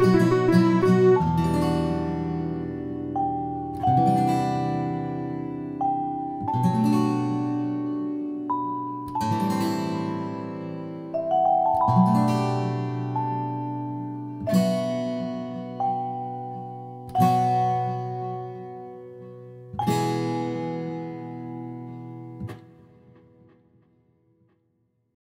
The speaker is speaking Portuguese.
Música